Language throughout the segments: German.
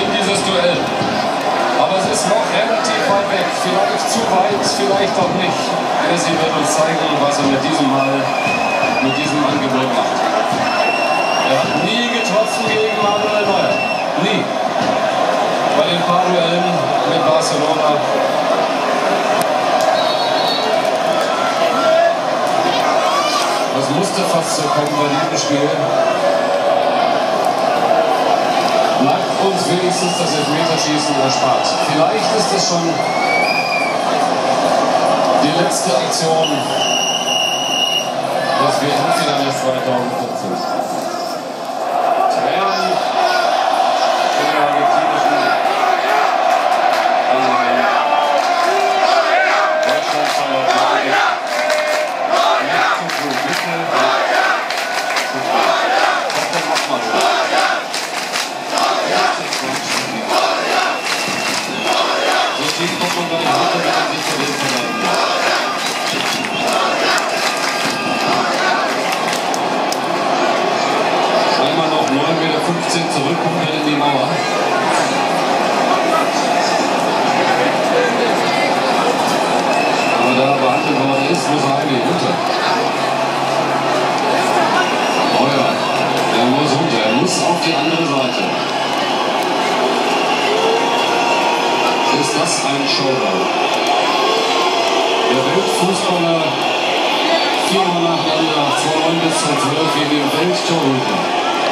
gutes Duell. Aber es ist noch relativ weit weg. Vielleicht zu weit, vielleicht auch nicht. Messi wird uns zeigen, was er mit diesem Mal, mit diesem Angebot macht. Er hat nie getroffen gegen Manuel Neuer. Nie. Bei den paar Duellen mit Barcelona. Das musste fast so kommen bei diesem Spiel. Uns wenigstens das Elfmeterschießen erspart. Vielleicht ist es schon die letzte Aktion des WM-Finales 2014. Tränen ein Showdown? Der Weltfußballer viermal nacheinander von 9 bis zum 12 gegen den Welttorhüter.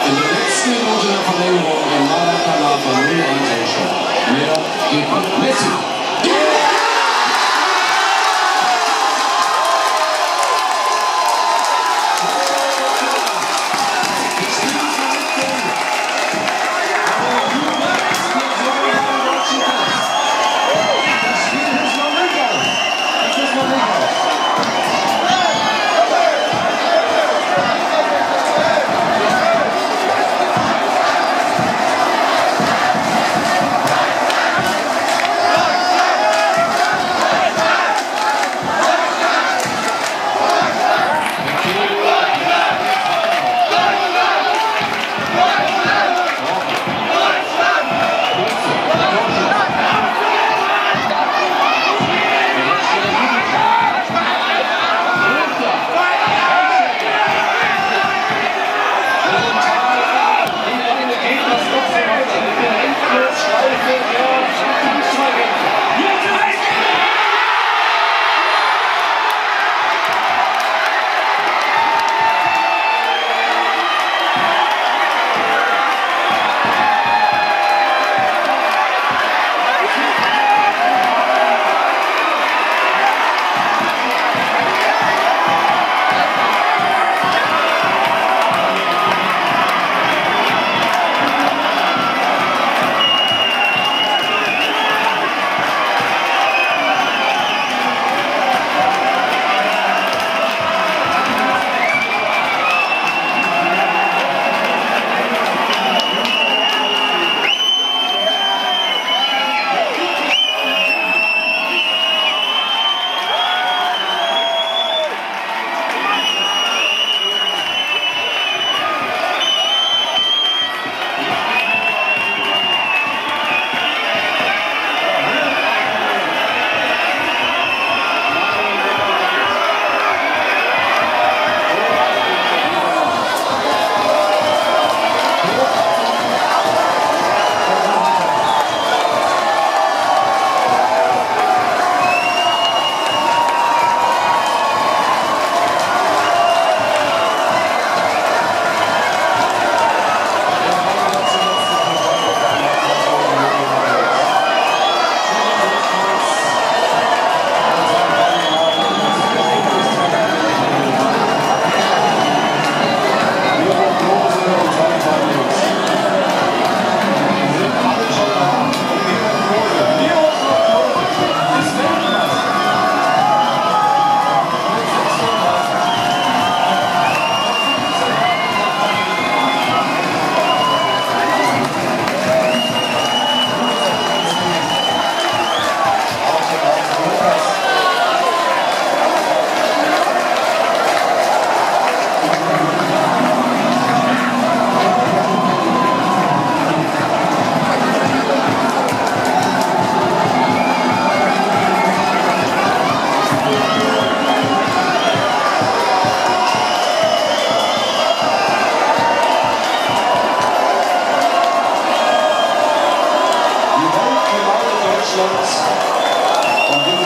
In der letzten Minute der Verlängerung im Maracanã von 0 Einzelschau. Mehr geht nicht. Messi! Deutschland und